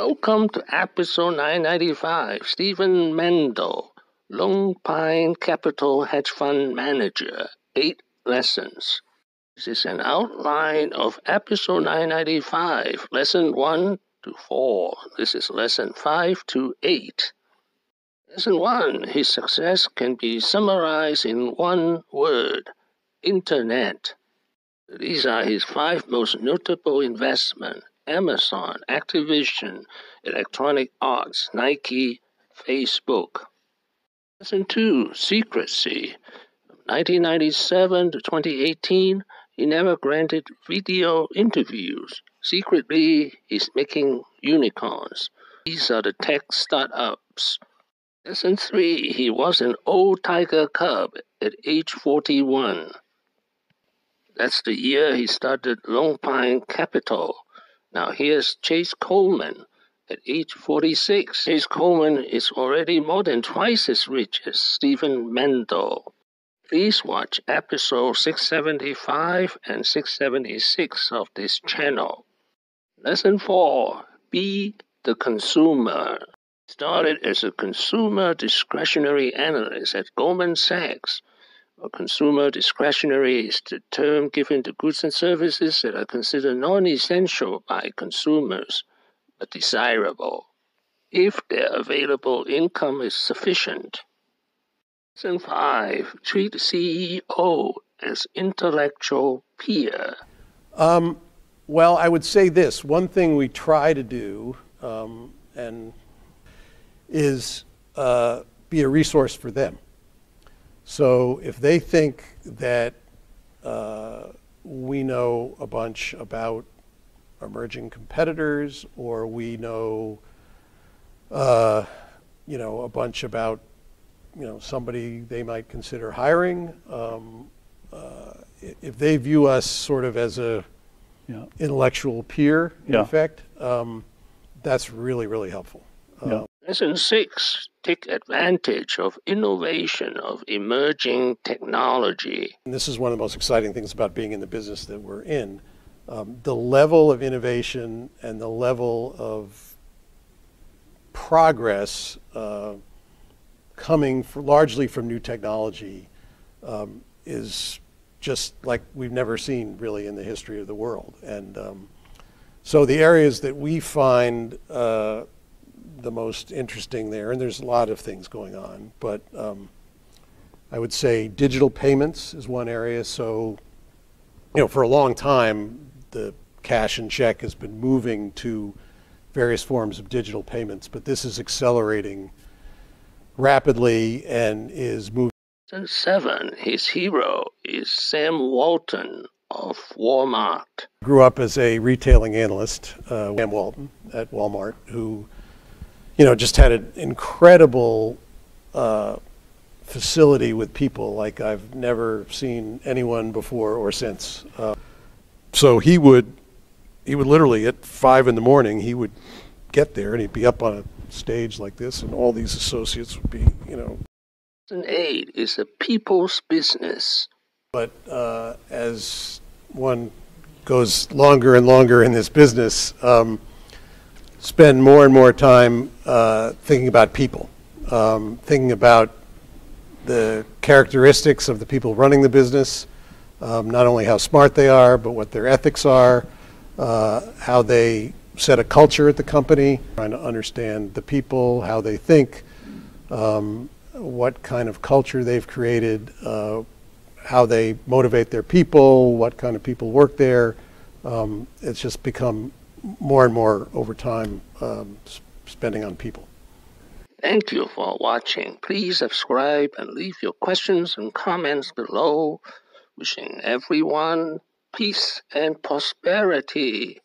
Welcome to episode 995. Stephen Mandel, Lone Pine Capital Hedge Fund Manager. Eight lessons. This is an outline of episode 995, lesson 1 to 4. This is lesson 5 to 8. Lesson 1 His success can be summarized in one word Internet. These are his five most notable investments Amazon, Activision, Electronic Arts, Nike, Facebook. Lesson 2 Secrecy. 1997 to 2018, he never granted video interviews. Secretly, he's making unicorns. These are the tech startups. Lesson 3 He was an old tiger cub at age 41. That's the year he started Lone Pine Capital. Now here's Chase Coleman at age 46. Chase Coleman is already more than twice as rich as Stephen Mandel. Please watch episode 675 and 676 of this channel. Lesson 4 Be the Consumer. Started as a consumer discretionary analyst at Goldman Sachs. A consumer discretionary is the term given to goods and services that are considered non essential by consumers but desirable if their available income is sufficient. Lesson 5 Treat CEO as intellectual peer. Um, well, I would say this one thing we try to do um, and is uh, be a resource for them. So if they think that uh, we know a bunch about emerging competitors, or we know, uh, you know, a bunch about, you know, somebody they might consider hiring. Um, uh, if they view us sort of as a Yeah. intellectual peer, in Yeah. effect, um, that's really really helpful. Yeah. Lesson 6 Take advantage of innovation of emerging technology. And this is one of the most exciting things about being in the business that we're in. Um, the level of innovation and the level of progress uh, coming largely from new technology um, is just like we've never seen really in the history of the world. And um, so the areas that we find uh, the most interesting there, and there's a lot of things going on, but um, I would say digital payments is one area. So, you know, for a long time, the cash and check has been moving to various forms of digital payments, but this is accelerating rapidly and is moving. 7 His hero is Sam Walton of Walmart. Grew up as a retailing analyst, uh, Sam Walton at Walmart, who, you know, just had an incredible uh, facility with people like I've never seen anyone before or since. Uh, so he would, he would literally at five in the morning, he would get there and he'd be up on a stage like this, and all these associates would be, you know. 8 is a people's business. But uh, as one goes longer and longer in this business, um, spend more and more time uh, thinking about people, um, thinking about the characteristics of the people running the business, um, not only how smart they are, but what their ethics are, uh, how they set a culture at the company, trying to understand the people, how they think, um, what kind of culture they've created, uh, how they motivate their people, what kind of people work there. Um, it's just become more and more over time um, spending on people. Thank you for watching. Please subscribe and leave your questions and comments below. Wishing everyone peace and prosperity.